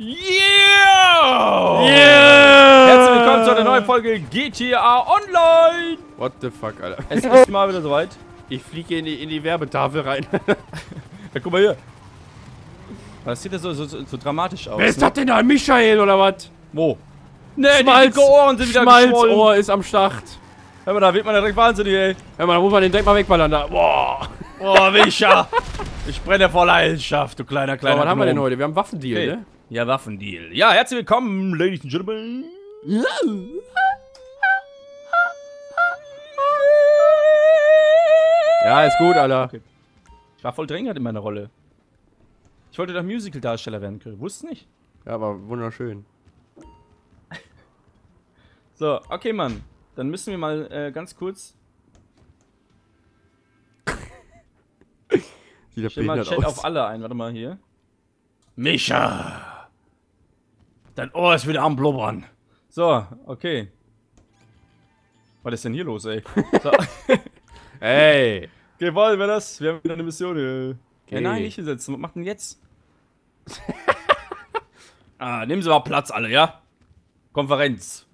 Yeah! Yeah! Herzlich willkommen zu einer neuen Folge GTA Online! What the fuck, Alter. Es ist mal wieder soweit. Ich fliege in die, in die Werbetafel rein. Ja, guck mal hier. Das sieht ja so, so, so, dramatisch aus. Wer ist ne? das denn da? Michael oder was? Wo? Ne, die Schmalz- dicke Ohren sind wieder. Schmalzohr ist am Start. Hör mal, da wird man direkt wahnsinnig, ey. Hör mal, da muss man den direkt mal wegballern da. Boah. Oh, Micha. ich brenne vor Leidenschaft, du kleiner, kleiner was haben wir denn heute? Wir haben Waffendeal, Okay. ne? Ja, Waffendeal. Ja, herzlich willkommen, Ladies and Gentlemen. Ja, ist gut, Alter. Okay. Ich war voll drängend in meiner Rolle. Ich wollte doch Musical-Darsteller werden können. Wusste nicht. Ja, aber wunderschön. So, okay, Mann. Dann müssen wir mal äh, ganz kurz. Sieht ja Stell mal Chat aus. auf alle ein. Warte mal hier. Micha! Dein Ohr ist wieder am Blubbern. So, okay. Was ist denn hier los, ey? So. Ey. okay, wollen wir das? Wir haben wieder eine Mission hier. Ja, Okay. nein, nicht hinsetzen. Was macht denn jetzt? ah, nehmen Sie mal Platz, alle, ja? Konferenz.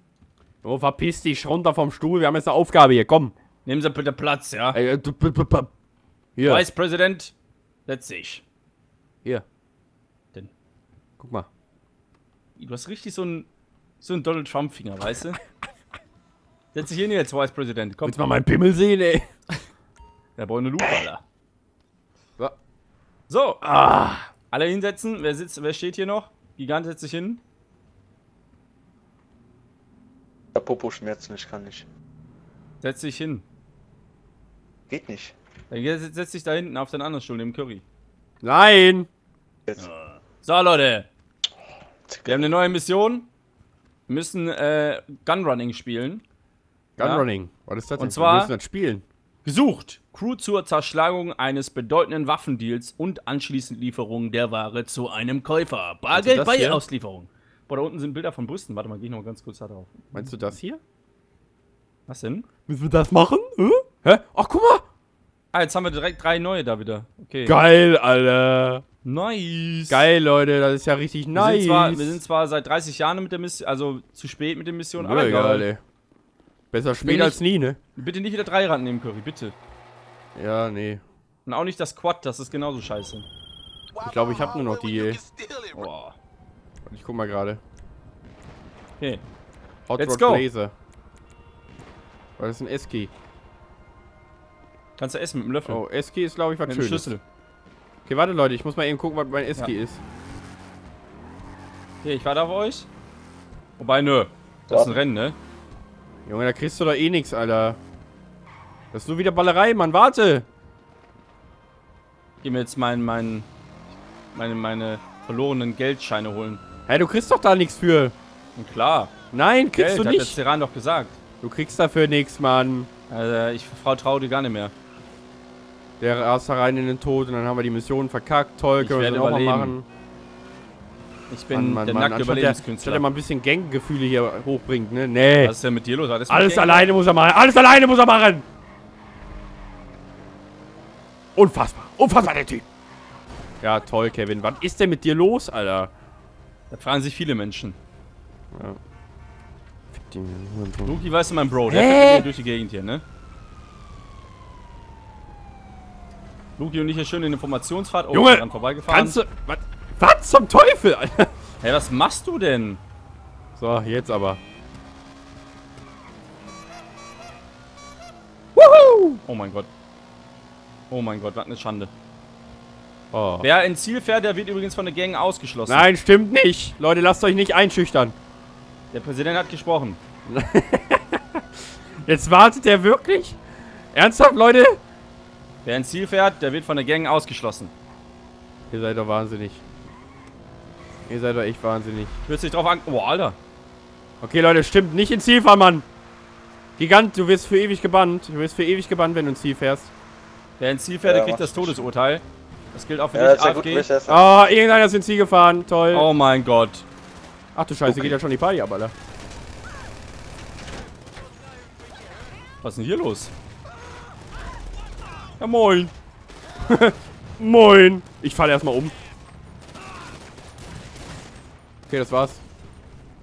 Oh, verpiss dich runter vom Stuhl. Wir haben jetzt eine Aufgabe hier. Komm. Nehmen Sie bitte Platz, ja? Ey, äh, du- b- b- b- Hier. Vice President, setz dich. Hier. Denn? Guck mal. Du hast richtig so einen so einen Donald Trump Finger, weißt du? Setz dich hin jetzt, Vice President. Komm, Willst du mal meinen Pimmel sehen, ey? der braucht eine Lupe, Alter. So. So, ah. alle hinsetzen. Wer sitzt, wer steht hier noch? Gigant setzt sich hin. Der Popo schmerzen, ich kann nicht. Setz dich hin. Geht nicht. Dann setz dich da hinten auf den anderen Stuhl, neben Curry. Nein. Jetzt. So, Leute. Wir haben eine neue Mission. Wir müssen äh, Gunrunning spielen. Ja. Gunrunning. Was ist das Und denn? zwar- Wir müssen das spielen. Gesucht. Crew zur Zerschlagung eines bedeutenden Waffendeals und anschließend Lieferung der Ware zu einem Käufer. Bargeld das bei hier? Auslieferung. Boah, da unten sind Bilder von Brüsten. Warte mal, geh ich noch ganz kurz da drauf. Meinst du das hier? Was denn? Müssen wir das machen? Hä? Hä? Ach, guck mal. Ah, jetzt haben wir direkt drei neue da wieder. Okay. Geil, Alter. Nice. Geil, Leute. Das ist ja richtig Wir, nice. sind zwar, wir sind zwar seit 30 Jahren mit der Mission, also zu spät mit der Mission, aber egal. ey. Besser spät als nicht- nie, ne? Bitte nicht wieder drei Rand nehmen, Curry, bitte. Ja, nee. Und auch nicht das Quad, das ist genauso scheiße. Ich glaube, ich habe nur noch die, ey. Boah. Ich guck mal gerade. Okay. Hot Let's Rod go. Blazer. Was ist ein Eski? Kannst du essen mit dem Löffel. Oh, Eski ist, glaube ich, was mit dem Schönes. Schlüssel. Okay, warte, Leute. Ich muss mal eben gucken, was mein Eski ist. Okay, ich warte auf euch. Wobei, nö. Das ist ein Rennen, ne? Junge, da kriegst du doch eh nichts, Alter. Das ist nur wieder Ballerei, Mann. Warte. Geh mir jetzt mein, mein, meine, meine verlorenen Geldscheine holen. Hä, du kriegst doch da nichts für. Und klar. Nein, kriegst Geld, du hat der nicht. Ceran doch gesagt. Du kriegst dafür nichts, Mann. Also, ich Frau traue dir gar nicht mehr. Der rast da rein in den Tod und dann haben wir die Mission verkackt. Toll, können wir das auch mal überleben. machen. Ich bin der nackte anstatt der, Überlebenskünstler. anstatt der mal ein bisschen Ganggefühle hier hochbringt, ne? Nee. Was ist denn mit dir los? Alles, Alles alleine muss er machen. Alles alleine muss er machen. Unfassbar. Unfassbar, der Typ. Ja, toll, Kevin. Was ist denn mit dir los, Alter? Da fragen sich viele Menschen. Hurensohn. Luki, weißt du, mein Bro, der Hä? fährt hier durch die Gegend hier, ne? Luki und ich hier schön in Informationsfahrt. Oh, Junge, dran vorbeigefahren. Kannst du... Was, was zum Teufel, Alter? Hey, was machst du denn? So, jetzt aber. Wuhu! Oh mein Gott. Oh mein Gott, was eine Schande. Oh. Wer ins Ziel fährt, der wird übrigens von der Gang ausgeschlossen. Nein, stimmt nicht. Leute, lasst euch nicht einschüchtern. Der Präsident hat gesprochen. Jetzt wartet er wirklich? Ernsthaft, Leute? Wer ins Ziel fährt, der wird von der Gang ausgeschlossen. Ihr seid doch wahnsinnig. Ihr seid doch echt wahnsinnig. Hört sich drauf an. Oh, Alter. Okay, Leute, stimmt. Nicht ins Ziel fahren, Mann. Gigant, du wirst für ewig gebannt. Du wirst für ewig gebannt, wenn du ins Ziel fährst. Wer ins Ziel fährt, der Ja, kriegt mach das Todesurteil. Das gilt auch für Ja, dich, gut, AFG. erst. Ah, irgendeiner ist ins Ziel gefahren. Toll. Oh mein Gott. Ach du Scheiße, Okay. geht ja schon die Party ab, Alter. Was ist denn hier los? Ja, moin. Moin. Ich falle erstmal um. Okay, das war's.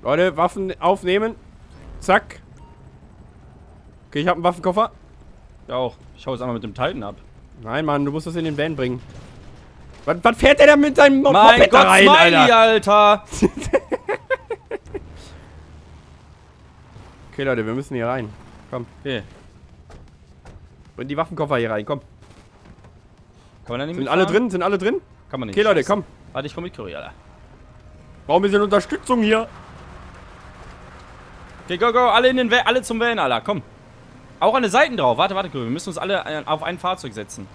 Leute, Waffen aufnehmen. Zack. Okay, ich habe einen Waffenkoffer. Ja auch. Ich hau jetzt einmal mit dem Titan ab. Nein, Mann, du musst das in den Van bringen. Was, was fährt der da mit seinem Mo Mein Moped da Gott, rein, Smiley, Alter? Alter! Okay, Leute, wir müssen hier rein. Komm, Okay. Bring die Waffenkoffer hier rein, komm. Kann man da nicht Sind alle drin? Sind alle drin? Kann man nicht. Okay, Leute, Scheiße. komm. Warte, ich komm mit Curry, Alter. Brauchen wir bisschen Unterstützung hier. Okay, go, go, alle in den Van, alle zum Van, Alter, komm. Auch an den Seiten drauf. Warte, warte, Curry, wir müssen uns alle äh, auf ein Fahrzeug setzen.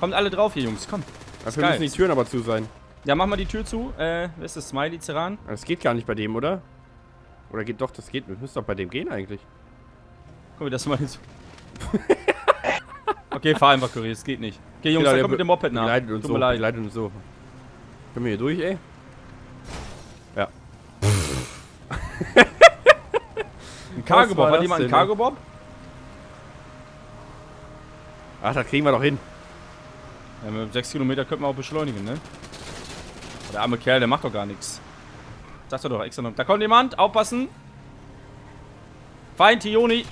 Kommt alle drauf hier, Jungs, komm. Dafür geil. müssen die Türen aber zu sein. Ja, mach mal die Tür zu. Äh, wer ist das? Smiley, Ceran? Das geht gar nicht bei dem, oder? Oder geht doch, das geht. Das müsste doch bei dem gehen eigentlich. Guck mal, das mal hinzu. Okay, fahr einfach, Curry, es geht nicht. Okay, Jungs, Genau, kommt mit dem Moped nach. Begleitet uns Tut so, mir leid. begleitet uns so. Können wir hier durch, ey? Ja. Ein Cargo-Bob, war hat jemand einen denn, ey? Cargo-Bob? Ach, das kriegen wir doch hin. Ja, mit 6 Kilometer könnte man auch beschleunigen, ne? Der arme Kerl, der macht doch gar nichts. Sagt er doch extra noch. Da kommt jemand, aufpassen. Feind, Hioni.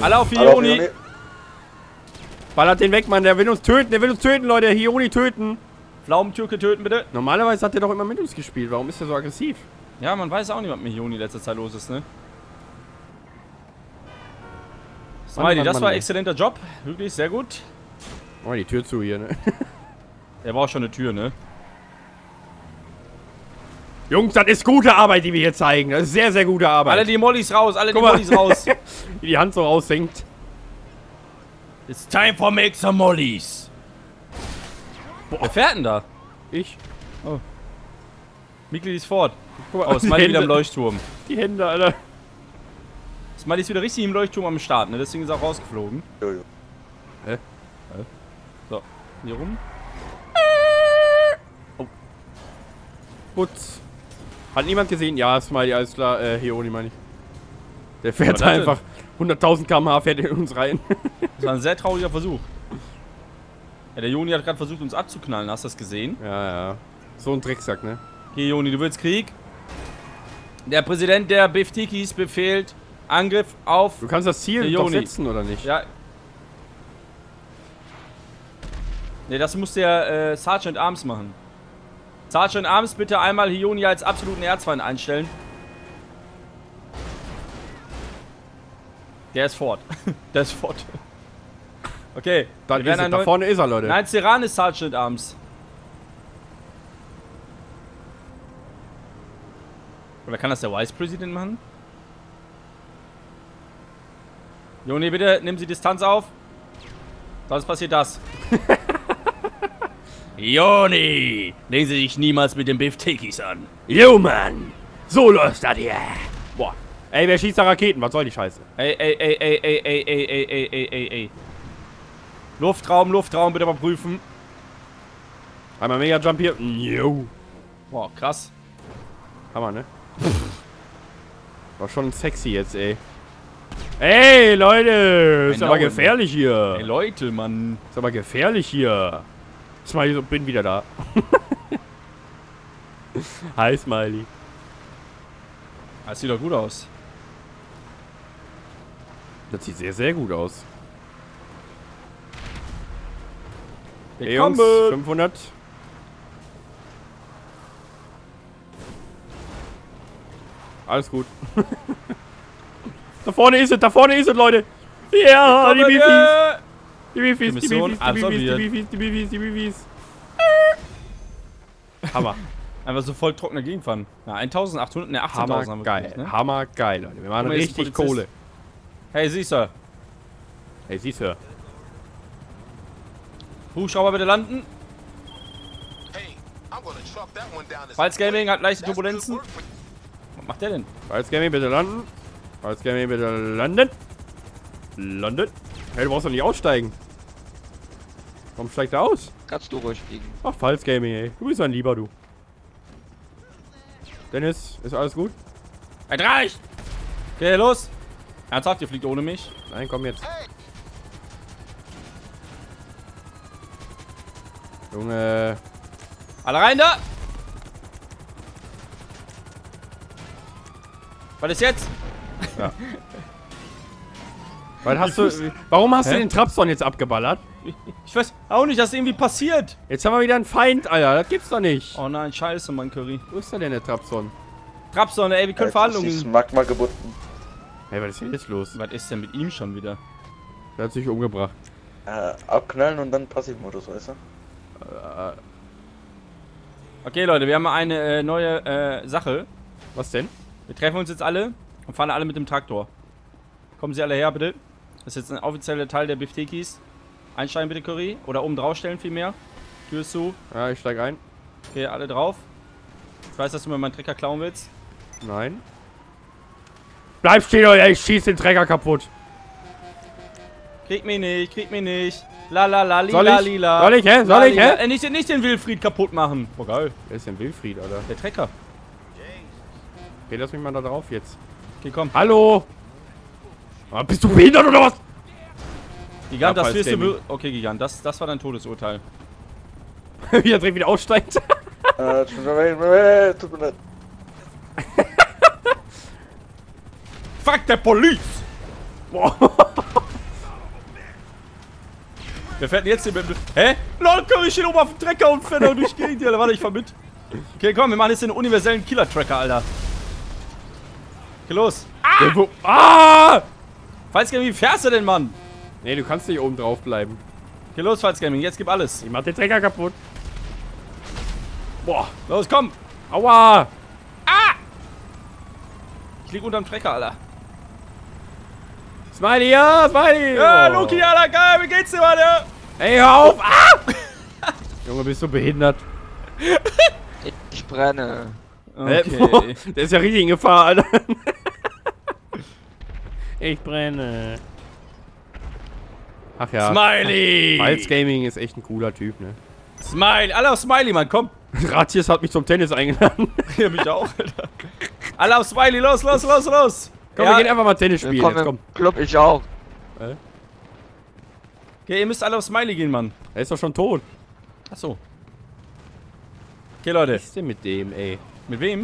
Alle auf. Joni. Ballert den weg, Mann. Der will uns töten. Der will uns töten, Leute. Hioni töten. Pflaumentürke töten, bitte. Normalerweise hat der doch immer mit uns gespielt. Warum ist der so aggressiv? Ja, man weiß auch nicht, was mit Hioni letzter Zeit los ist, ne? Smiley, Mann, das Mann, war ey. exzellenter Job. Wirklich, sehr gut. Oh, die Tür zu hier, ne? Der braucht schon eine Tür, ne? Jungs, das ist gute Arbeit, die wir hier zeigen. Das ist sehr, sehr gute Arbeit. Alle die Mollys raus, alle die Guck mal. Mollys raus. Wie die Hand so raussenkt. It's time for make some Mollys. Wer fährt denn da? Ich. Mikli ist fort. Guck mal, Oh, Smiley wieder im Leuchtturm. die Hände, Alter. Smiley ist wieder richtig im Leuchtturm am Start, ne? Deswegen ist er auch rausgeflogen. Jojo. So, hier rum. Putz. Hat niemand gesehen? Ja, Smiley, alles klar. Äh, Hioni meine ich. Der fährt einfach 100.000 km/h fährt in uns rein. Das war ein sehr trauriger Versuch. Ja, der Joni hat gerade versucht, uns abzuknallen. Hast du das gesehen? ja, ja. So ein Drecksack, ne? Okay, Joni, du willst Krieg? Der Präsident der Biftikis befehlt Angriff auf... Du kannst das Ziel doch Joni. setzen, oder nicht? Ja. Ne, das muss der äh, Sergeant Arms machen. Sergeant Arms, bitte einmal Hioni als absoluten Erzfeind einstellen. Der ist fort. Der ist fort. Okay. Da, wir ist er, da vorne ist er, Leute. Nein, Ceran ist Sergeant Arms. Oder kann das der Vice President machen? Joni, bitte nehmen Sie Distanz auf. Sonst passiert das. Joni, legen Sie sich niemals mit den Beeftikis an. Yo, Mann! So läuft das hier! Boah. Ey, wer schießt da Raketen? Was soll die Scheiße? Ey, ey, ey, ey, ey, ey, ey, ey, ey, ey, ey, ey. Luftraum, Luftraum, bitte mal prüfen. Einmal Mega Jump hier. Yo. Boah, krass. Hammer, ne? War schon sexy jetzt, ey. Ey, Leute! Ist Genau, aber gefährlich hier. Ey, Leute, Mann. Ist aber gefährlich hier. Smiley, bin wieder da. Hi, Smiley. Das sieht doch gut aus. Das sieht sehr, sehr gut aus. Ey, Willkommen. Jungs, 500. Alles gut. da vorne ist es, da vorne ist es, Leute. Ja, die Bifis. Willkommen. Die Bifis, die Bifis, die Bifis, die. Bifis, die Bifis, die Bifis. Hammer. Einfach so voll trockener Gegenfahren. Ja, 1800, ne, 18.000 haben wir Hammer geil. ne? Hammer geil, Leute. Wir machen richtig Polizist. Kohle. Hey, siehst du. Hey, siehst du. Hubschrauber bitte landen. Hey, I'm gonna chalk that one down as Falls Gaming hat leichte Turbulenzen. Was macht der denn? Falls Gaming bitte landen. Falls Gaming bitte landen. Landen. Hey, du brauchst doch nicht aussteigen. Warum steigt er aus? Kannst du ruhig fliegen. Ach, Falls Gaming, ey. Du bist ein Lieber, du. Dennis, ist alles gut? Es reicht! Okay, los! Ernsthaft, ihr fliegt ohne mich? Nein, komm jetzt. Junge. Alle rein da! Was ist jetzt? Weil hast du. Warum hast Hä? du den Trapson jetzt abgeballert? Ich weiß auch nicht, dass irgendwie passiert. Jetzt haben wir wieder einen Feind, Alter. Das gibt's doch nicht. Oh nein, scheiße, Mann, Curry. Wo ist denn der Trapson? Trapson, ey, wir können Verhandlungen. Magma gebunden. Hey, was ist denn jetzt los? Was ist denn mit ihm schon wieder? Der hat sich umgebracht. Äh, abknallen und dann Passivmodus, weißt du? Okay, Leute, wir haben eine äh, neue äh, Sache. Was denn? Wir treffen uns jetzt alle und fahren alle mit dem Traktor. Kommen Sie alle her, bitte. Das ist jetzt ein offizieller Teil der Biftekis. Einsteigen bitte, Curry. Oder oben drauf stellen vielmehr. Tür ist zu. Ja, ich steig ein. Okay, alle drauf. Ich weiß, dass du mir meinen Trecker klauen willst. Nein. Bleib stehen, oder ich schieß den Träger kaputt. Krieg mich nicht, krieg mich nicht. La la la Soll lila ich? lila. Soll ich, hä? Soll La, ich, hä? Äh, nicht, nicht den Wilfried kaputt machen. Boah, geil. Wer ist denn Wilfried, Alter? Der Trecker. Okay, lass mich mal da drauf jetzt. Okay, komm. Hallo? Ah, bist du behindert oder was? Gigant, Ja, das wirst du... Okay, Gigant, das, das war dein Todesurteil. Wie er direkt wieder aussteigt. Äh, tut mir leid, tut mir leid. Fuck der Police! Boah. Wer fährt denn jetzt hier mit dem... Hä? Lol, komm, ich stehe oben auf dem Trecker und fährt durch die Gegend. Alter, warte, ich fahr mit. Okay, komm, wir machen jetzt den universellen Killer-Tracker, Alter. Okay, los. Der wo- Ah! Falls Gaming, wie fährst du denn, Mann? Nee, du kannst nicht oben drauf bleiben. Okay, los, Falls Gaming, jetzt gib alles. Ich mach den Träger kaputt. Boah. Los, komm. Aua! Ich lieg unterm Trecker, Alter. Smiley, ja, Smiley! Ja, Oh. Luki, Alter, geil, wie geht's dir, Mann, ja? Ey, hör auf! Ah! Junge, bist du behindert? Ich brenne. Okay. Der ist ja richtig in Gefahr, Alter. ich brenne. Ach ja. Smiley! Miles Gaming ist echt ein cooler Typ, ne? Smiley, alle auf Smiley, Mann, komm. Ratius hat mich zum Tennis eingeladen. Ja, mich auch, Alter. Alle auf Smiley, los, los, los, los. Komm, Ja. wir gehen einfach mal Tennis spielen. Willkommen Jetzt komm. Club, ich auch. Okay, ihr müsst alle auf Smiley gehen, Mann. Er ist doch schon tot. Achso. Okay, Leute. Was ist denn mit dem, ey? Mit wem?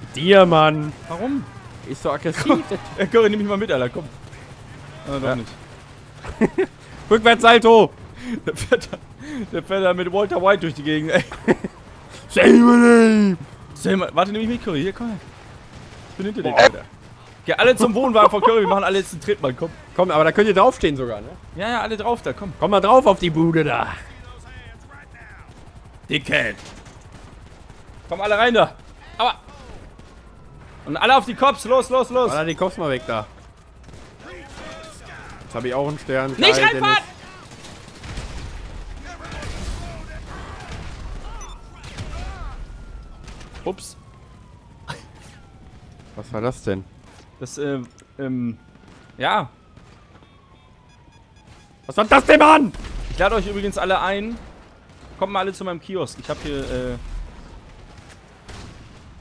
Mit dir, Mann. Warum? Ist so aggressiv. Ja, Curry, nimm mich mal mit, Alter, komm. Ah, doch Ja. nicht. Rückwärtssalto. Der fährt, da, der fährt da mit Walter White durch die Gegend, ey. Salmon. Selma, warte, nimm mich mit, Curry. Hier, komm her. Ich bin hinter dir, Alter. Okay, alle zum Wohnwagen von Curry. Wir machen alle jetzt einen Tritt, Mann, komm. Komm, aber da könnt ihr draufstehen sogar, ne? Ja, ja, alle drauf da, komm. Komm mal drauf auf die Bude da. Dickhead. Komm alle rein da. Aua. Und alle auf die Cops. Los, los, los. Alter, die Kopf mal weg da. Jetzt habe ich auch einen Stern. Nicht Geil, reinfahren! Ups. Dennis. Was war das denn? Das, ähm, ähm, ja. Was war das denn, Mann? Ich lade euch übrigens alle ein. Kommt mal alle zu meinem Kiosk. Ich habe hier, äh...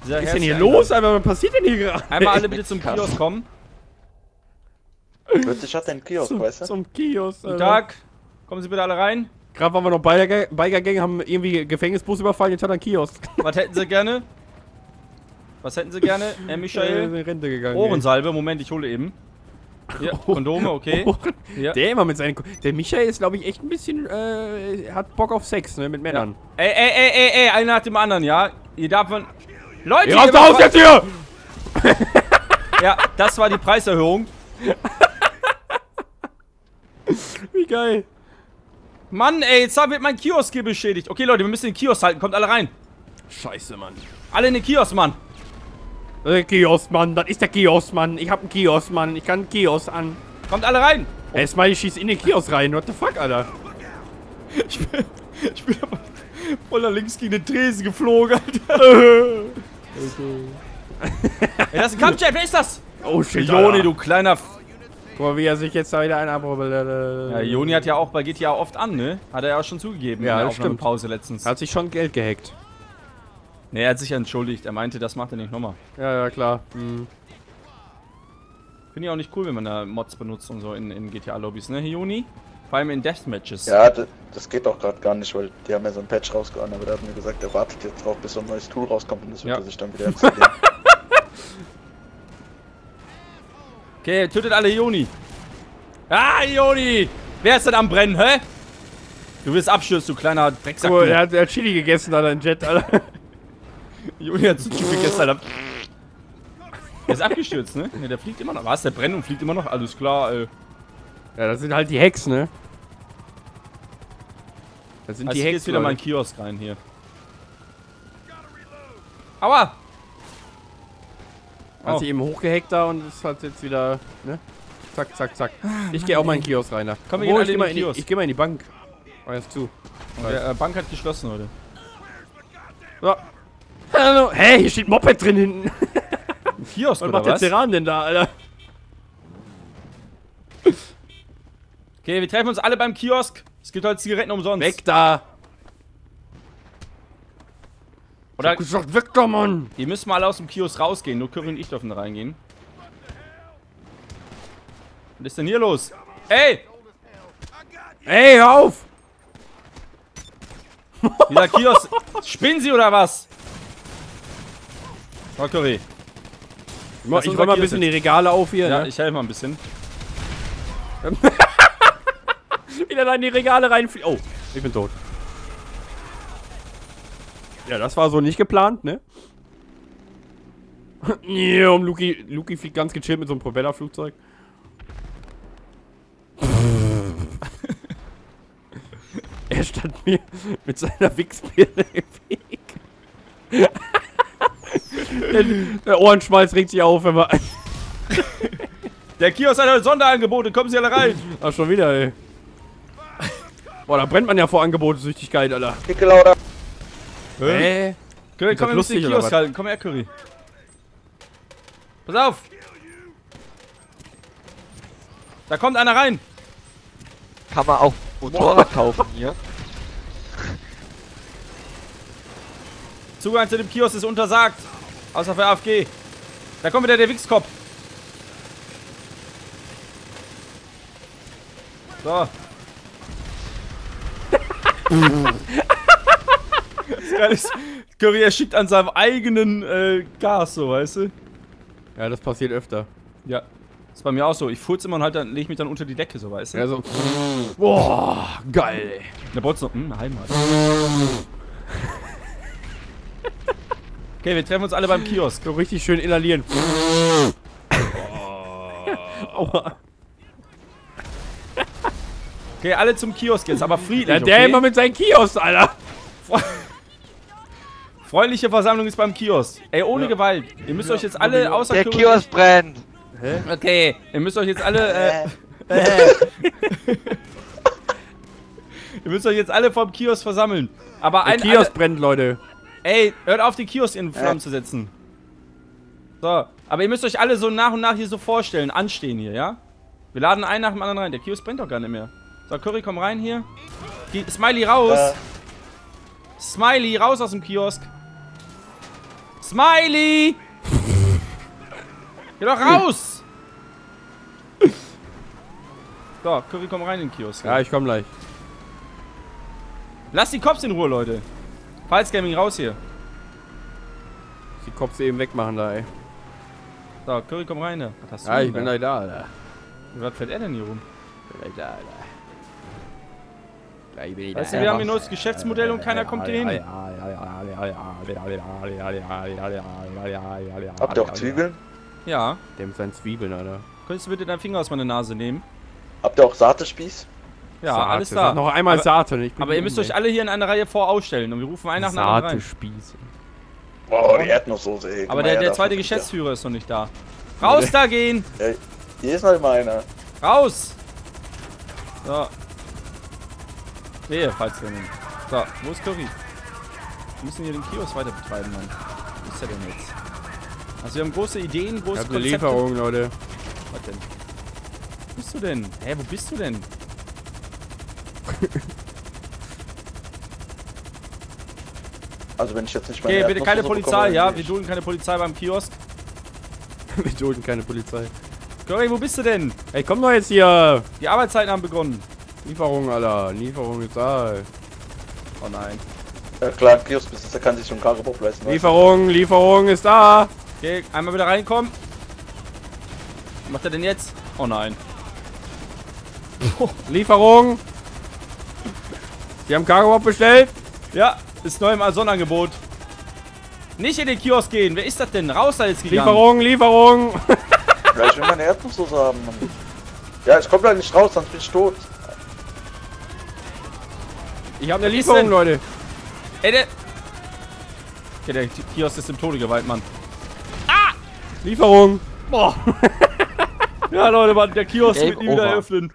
Was ist denn hier los? Alter, was passiert denn hier gerade? Einmal alle bitte zum Kiosk kommen. Plötzlich hat er einen Kiosk, zum, weißt du? zum Kiosk. Guten Tag. Kommen Sie bitte alle rein. Gerade waren wir noch Biker- Biker-Gang, haben irgendwie Gefängnisbus überfallen, jetzt hat er einen Kiosk. Was hätten Sie gerne? Was hätten Sie gerne, Herr Michael? in Rente gegangen. Ohrensalbe. Moment, ich hole eben. Hier, Kondome, okay. Ja. Der immer mit seinen. Ko- Der Michael ist, glaube ich, echt ein bisschen. Äh, hat Bock auf Sex, ne? Mit Männern. Ey, ey, ey, ey, ey, einer nach dem anderen, ja? Ihr darf man... Leute, Ja. Ihr raus aus jetzt hier! Ja, das war die Preiserhöhung. Wie geil. Mann, ey, jetzt wird mein Kiosk hier beschädigt. Okay, Leute, wir müssen den Kiosk halten. Kommt alle rein. Scheiße, Mann. Alle in den Kiosk, Mann. Der Kiosk, Mann. Das ist der Kiosk, Mann. Ich hab einen Kiosk, Mann. Ich kann einen Kiosk an. Kommt alle rein. Ey, Smiley schießt in den Kiosk rein. What the fuck, Alter? Ich bin, ich bin aber voll nach links gegen den Tresen geflogen, Alter. Ey, das ist ein Kampfjet. Wer ist das? Oh shit, Joni, du kleiner... F Guck mal, wie er sich jetzt da wieder einabrubbelt. ja, Joni hat ja auch bei GTA oft an, ne? Hat er ja auch schon zugegeben Ja, in der das stimmt. Aufnahmepause letztens. Hat sich schon Geld gehackt. Ne, er hat sich entschuldigt. Er meinte, das macht er nicht nochmal. Ja, ja, klar. Hm. Finde ich auch nicht cool, wenn man da Mods benutzt und so in, in GTA-Lobbys, ne, Joni? Vor allem in Deathmatches. Ja, das geht doch gerade gar nicht, weil die haben ja so ein Patch rausgehauen, aber der hat mir gesagt, er wartet jetzt drauf, bis so ein neues Tool rauskommt und das wird Ja. er sich dann wieder installieren. Okay, tötet alle Ioni. Ah, Ioni! Wer ist denn am Brennen, hä? Du wirst abstürzen, du kleiner Drecksack. Du. der hat, der hat Chili gegessen, Alter, ein Jet, Alter. Ioni hat so viel gegessen, Alter. Der ist abgestürzt, ne? Ne, der fliegt immer noch. Was? Der brennt und fliegt immer noch? Alles klar, ey. Ja, das sind halt die Hacks, ne? Das sind Also die Hacks, ist wieder mal ein Leute. Kiosk rein hier. Aua! Hat Oh. sie eben hochgehackt da und es hat jetzt wieder, ne? Zack, zack, zack. Ich gehe auch mal in den Kiosk rein da. Komm, wir Obwohl, gehen ich alle geh in mal in die, Kiosk. ich geh mal in die Bank. Mach jetzt zu. Der äh, Bank hat geschlossen heute. So. Hä, hier steht Moped drin hinten. Ein Kiosk Was macht der? Ceran denn da, Alter? Okay, wir treffen uns alle beim Kiosk. Es gibt heute Zigaretten umsonst. Weg da. Oder Ich hab gesagt, weg da, Mann. ihr müsst mal alle aus dem Kiosk rausgehen. Nur Curry und ich dürfen da reingehen. Was ist denn hier los? Ey! Ey, hör auf. Dieser Kiosk. Spinnen Sie oder was? Curry. Ich, mach- ich unser räum mal ein bisschen die Regale auf hier, Ja, ne? ich helfe mal ein bisschen. Wieder da in die Regale reinfliegen. Oh, ich bin tot. Ja, das war so nicht geplant, ne? Ja, um Luki, Luki fliegt ganz gechillt mit so einem Propellerflugzeug. er stand mir mit seiner Wichsbirne im Weg. Der, der Ohrenschmalz regt sich auf, wenn wir... Der Kiosk hat heute Sonderangebote. Kommen Sie alle rein. Ach, schon wieder, ey. Boah, da brennt man ja vor Angebotssüchtigkeit, Alter. Dicke lauter. Hä? Curry, Ist komm, wir müssen den Kiosk halten. Komm her, Curry. Pass auf. Da kommt einer rein. Kann man auch Motorrad kaufen hier? Zugang zu dem Kiosk ist untersagt. Außer für AFG. Da kommt wieder der Wichskopf. So. das Curry erschickt an seinem eigenen äh, Gas, so, weißt du? Ja, das passiert öfter. Ja. Ist bei mir auch so. Ich furze immer und halt dann lege ich mich dann unter die Decke, so, weißt du? Ja, so. Boah, geil, ey. Der Bot so, hm, Heimat. Okay, wir treffen uns alle beim Kiosk. So richtig schön inhalieren. Aua. Okay, alle zum Kiosk jetzt, aber friedlich, Ja, der okay? immer mit seinen Kiosk, Alter. Freundliche Versammlung ist beim Kiosk. Ey, ohne Gewalt. Ihr müsst euch jetzt alle außer Der Kiosk brennt. Okay, ihr müsst euch jetzt alle, äh, ihr müsst euch jetzt alle vom Kiosk versammeln. Aber Der ein, Kiosk alle, brennt, Leute. Ey, hört auf, den Kiosk in Flammen Äh. zu setzen. So, aber ihr müsst euch alle so nach und nach hier so vorstellen, anstehen hier, ja? Wir laden einen nach dem anderen rein. Der Kiosk brennt doch gar nicht mehr. So, Curry, komm rein hier. Geh, Smiley raus. Äh, Smiley, raus aus dem Kiosk. Smiley! Geh doch raus! So, Curry, komm rein in den Kiosk. Ja, ich komm gleich. Lass die Cops in Ruhe, Leute. Falls Gaming raus hier. Die Cops eben wegmachen da, ey. So, Curry, komm rein. da. Was hast du Ja, ich bin da? gleich da, Alter. Was fällt er denn hier rum? Ich bin gleich da, Alter. Gleich bin ich Weißt da. du, wir haben hier ein neues Geschäftsmodell und keiner kommt hier hin. habt ihr auch Zwiebeln? Ja. Der mit seinen Zwiebeln, Alter. Könntest du bitte deinen Finger aus meiner Nase nehmen? Habt ihr auch Satespieß? Ja, Saate. alles Sag da. noch einmal aber, Saate. Ich bin aber ihr müsst euch ey. alle hier in einer Reihe vorausstellen und wir rufen einen nach dem anderen rein. Saate-Spieße. Boah, die Erdnusssoße, ey. Aber der, der zweite. Geschäftsführer ist noch nicht da. Raus da gehen! Ja, hier ist noch immer einer. Raus! So. Wehe, falls der nicht. So, wo ist Curry? Wir müssen hier den Kiosk weiter betreiben, Mann. Wo ist der denn jetzt? Also wir haben große Ideen, Ich große hab eine Konzepte. Lieferung, Leute. Was denn? Wo bist du denn? Hä, wo bist du denn? Also wenn ich jetzt nicht meine Okay, bitte keine Polizei, bekomme, ja? Wir dulden keine Polizei beim Kiosk. Wir dulden keine Polizei. Curry, wo bist du denn? Ey, komm doch jetzt hier. Die Arbeitszeiten haben begonnen. Lieferung, Alter. Lieferung ist da. Oh nein. Ja klar, ein Kioskbesitzer kann sich so einen Karabuch leisten. Lieferung, Lieferung ist da. Okay, einmal wieder reinkommen. Was macht er denn jetzt? Oh nein. Lieferung. Sie haben Cargo bestellt. Ja, ist neu im Sonnenangebot. Nicht in den Kiosk gehen. Wer ist das denn? Raus da jetzt gegangen. Lieferung, Lieferung. Ja, ich will meine Erdnusssoße haben, Mann. Ja, ich komm da nicht raus, sonst bin ich tot. Ich habe eine Lieferung? Leute. Ey, der... Okay, der Kiosk ist im Tode geweiht, Mann. Lieferung. Boah. ja, Leute, Mann, der Kiosk Game wird nie wieder eröffnen.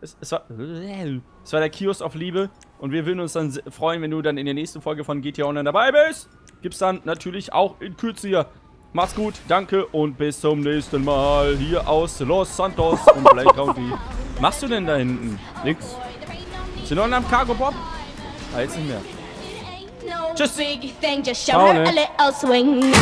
Es, es, war, es war der Kiosk auf Liebe. Und wir würden uns dann freuen, wenn du dann in der nächsten Folge von GTA Online dabei bist. Gibt's dann natürlich auch in Kürze hier. Macht's gut, danke und bis zum nächsten Mal hier aus Los Santos und Blake County. Machst du denn da hinten? Nix. Sind wir noch am Cargo Bob? Ah, jetzt nicht mehr. Just- big thing, just ne? a little swing.